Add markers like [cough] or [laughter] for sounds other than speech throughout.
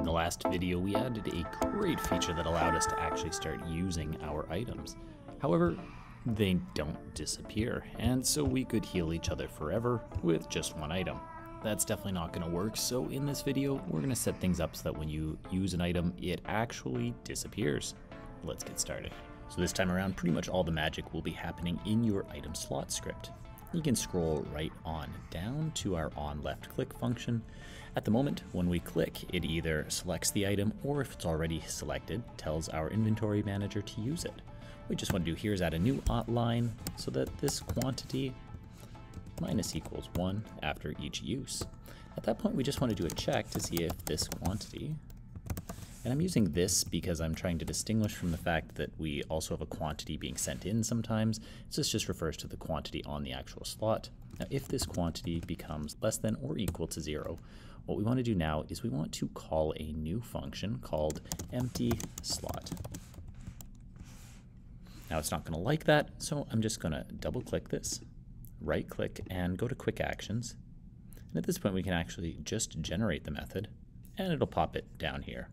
In the last video, we added a great feature that allowed us to actually start using our items. However, they don't disappear, and so we could heal each other forever with just one item. That's definitely not going to work, so in this video, we're going to set things up so that when you use an item, it actually disappears. Let's get started. So this time around, pretty much all the magic will be happening in your item slot script. You can scroll right on down to our on left click function. At the moment, when we click, it either selects the item or if it's already selected, tells our inventory manager to use it. What we just want to do here is add a new aught line so that this quantity minus equals 1 after each use. At that point, we just want to do a check to see if this quantity and I'm using this because I'm trying to distinguish from the fact that we also have a quantity being sent in sometimes. So this just refers to the quantity on the actual slot. Now if this quantity becomes less than or equal to zero, what we want to do now is we want to call a new function called empty slot. Now it's not going to like that, so I'm just going to double click this, right click and go to quick actions. And at this point we can actually just generate the method and it'll pop it down here.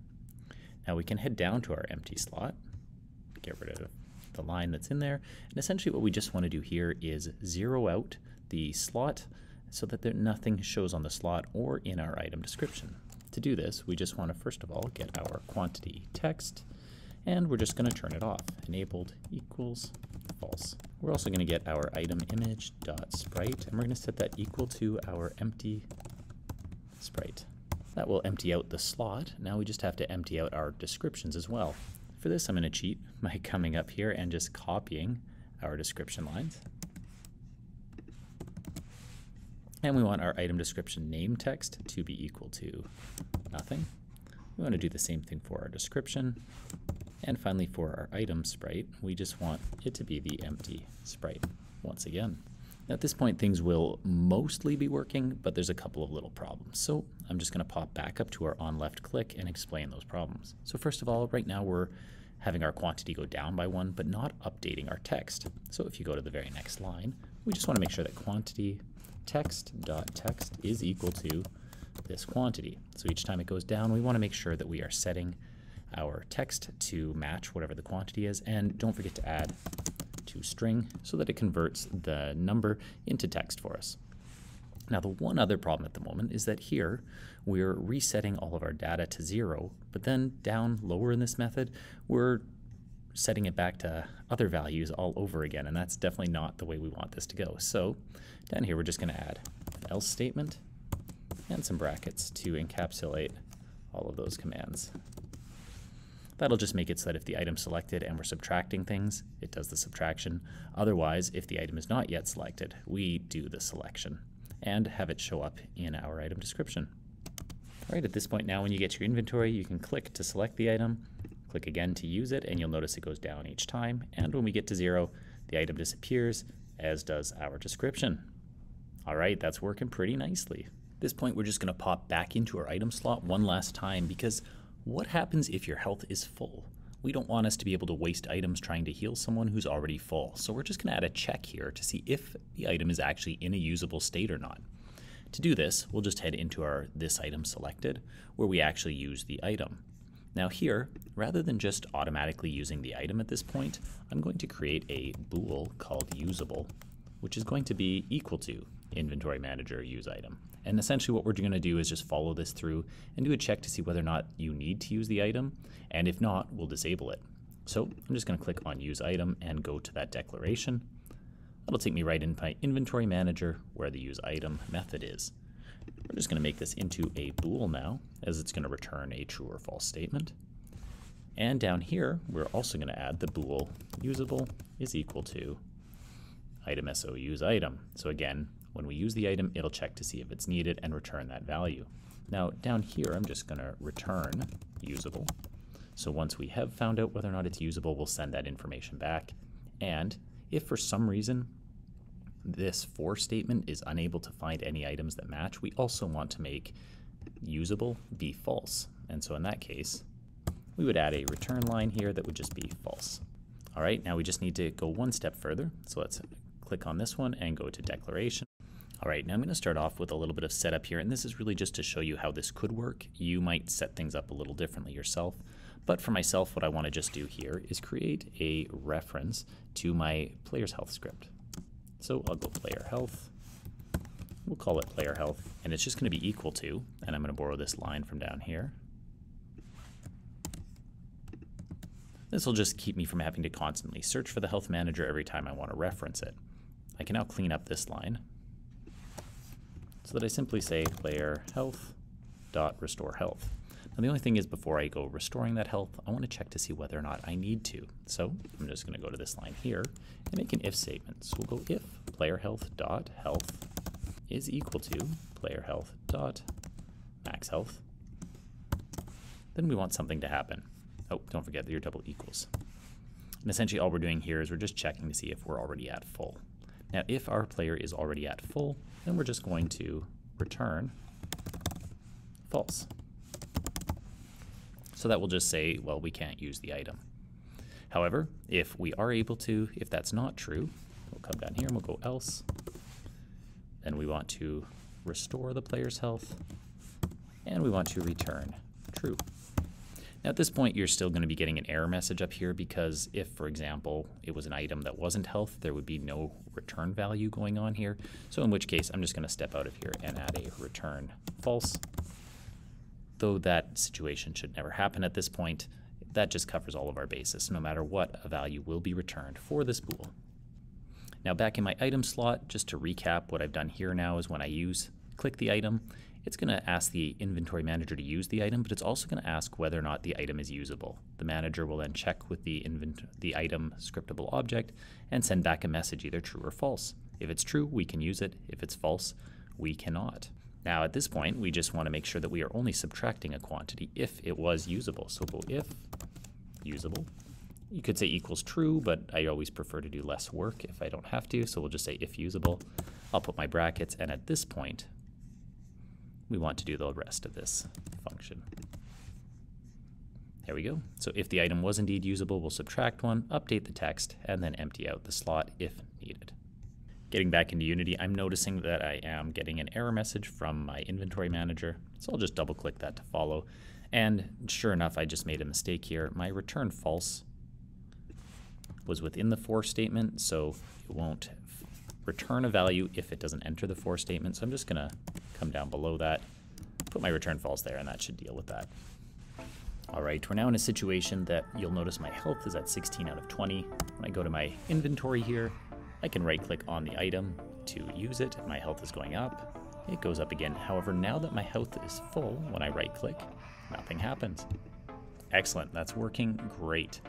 Now we can head down to our empty slot, get rid of the line that's in there, and essentially what we just want to do here is zero out the slot so that there, nothing shows on the slot or in our item description. To do this, we just want to first of all get our quantity text, and we're just going to turn it off. Enabled equals false. We're also going to get our item image dot sprite, and we're going to set that equal to our empty sprite. That will empty out the slot. Now we just have to empty out our descriptions as well. For this, I'm going to cheat by [laughs] coming up here and just copying our description lines. And we want our item description name text to be equal to nothing. We want to do the same thing for our description. And finally, for our item sprite, we just want it to be the empty sprite once again. At this point, things will mostly be working, but there's a couple of little problems. So I'm just going to pop back up to our on left click and explain those problems. So first of all, right now we're having our quantity go down by one, but not updating our text. So if you go to the very next line, we just want to make sure that quantity text dot text is equal to this quantity. So each time it goes down, we want to make sure that we are setting our text to match whatever the quantity is. And don't forget to add to string so that it converts the number into text for us. Now the one other problem at the moment is that here we're resetting all of our data to zero, but then down lower in this method, we're setting it back to other values all over again, and that's definitely not the way we want this to go. So down here we're just going to add an else statement and some brackets to encapsulate all of those commands. That'll just make it so that if the item's selected and we're subtracting things, it does the subtraction. Otherwise, if the item is not yet selected, we do the selection and have it show up in our item description. All right, at this point now when you get your inventory, you can click to select the item, click again to use it, and you'll notice it goes down each time. And when we get to zero, the item disappears, as does our description. All right, that's working pretty nicely. At this point, we're just gonna pop back into our item slot one last time because what happens if your health is full? We don't want us to be able to waste items trying to heal someone who's already full. So we're just going to add a check here to see if the item is actually in a usable state or not. To do this, we'll just head into our this item selected where we actually use the item. Now here, rather than just automatically using the item at this point, I'm going to create a bool called usable, which is going to be equal to inventory manager use item. And essentially what we're going to do is just follow this through and do a check to see whether or not you need to use the item. And if not, we'll disable it. So I'm just going to click on use item and go to that declaration. That'll take me right into my inventory manager where the use item method is. We're just going to make this into a bool now as it's going to return a true or false statement. And down here, we're also going to add the bool usable is equal to item so use item. So again, when we use the item, it'll check to see if it's needed and return that value. Now down here, I'm just going to return usable. So once we have found out whether or not it's usable, we'll send that information back. And if for some reason this for statement is unable to find any items that match, we also want to make usable be false. And so in that case, we would add a return line here that would just be false. All right, now we just need to go one step further. So let's click on this one and go to declaration. All right, now I'm going to start off with a little bit of setup here, and this is really just to show you how this could work. You might set things up a little differently yourself, but for myself, what I want to just do here is create a reference to my player's health script. So I'll go player health, we'll call it player health, and it's just going to be equal to, and I'm going to borrow this line from down here. This will just keep me from having to constantly search for the health manager every time I want to reference it. I can now clean up this line so that I simply say player health dot restore health. Now the only thing is before I go restoring that health, I want to check to see whether or not I need to. So I'm just going to go to this line here and make an if statement. So we'll go if player health dot health is equal to player health dot max health. Then we want something to happen. Oh, don't forget that your double equals. And essentially all we're doing here is we're just checking to see if we're already at full. Now, if our player is already at full, then we're just going to return false. So that will just say, well, we can't use the item. However, if we are able to, if that's not true, we'll come down here and we'll go else. Then we want to restore the player's health, and we want to return true. Now at this point, you're still going to be getting an error message up here because if, for example, it was an item that wasn't health, there would be no return value going on here. So in which case, I'm just going to step out of here and add a return false. Though that situation should never happen at this point, that just covers all of our bases. No matter what, a value will be returned for this bool. Now back in my item slot, just to recap, what I've done here now is when I use click the item, it's going to ask the inventory manager to use the item, but it's also going to ask whether or not the item is usable. The manager will then check with the, the item scriptable object and send back a message either true or false. If it's true, we can use it. If it's false, we cannot. Now at this point, we just want to make sure that we are only subtracting a quantity if it was usable. So go if usable. You could say equals true, but I always prefer to do less work if I don't have to, so we'll just say if usable. I'll put my brackets, and at this point, we want to do the rest of this function. There we go. So if the item was indeed usable, we'll subtract one, update the text, and then empty out the slot if needed. Getting back into Unity, I'm noticing that I am getting an error message from my inventory manager, so I'll just double click that to follow. And sure enough, I just made a mistake here. My return false was within the for statement, so it won't return a value if it doesn't enter the for statement. So I'm just going to come down below that, put my return false there, and that should deal with that. All right, we're now in a situation that you'll notice my health is at 16 out of 20. When I go to my inventory here, I can right click on the item to use it. My health is going up. It goes up again. However, now that my health is full, when I right click, nothing happens. Excellent, that's working great.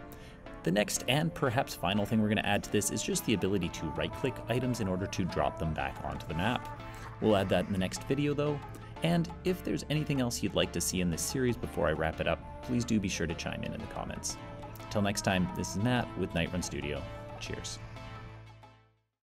The next and perhaps final thing we're going to add to this is just the ability to right click items in order to drop them back onto the map. We'll add that in the next video though, and if there's anything else you'd like to see in this series before I wrap it up, please do be sure to chime in in the comments. Until next time, this is Matt with Night Run Studio. Cheers.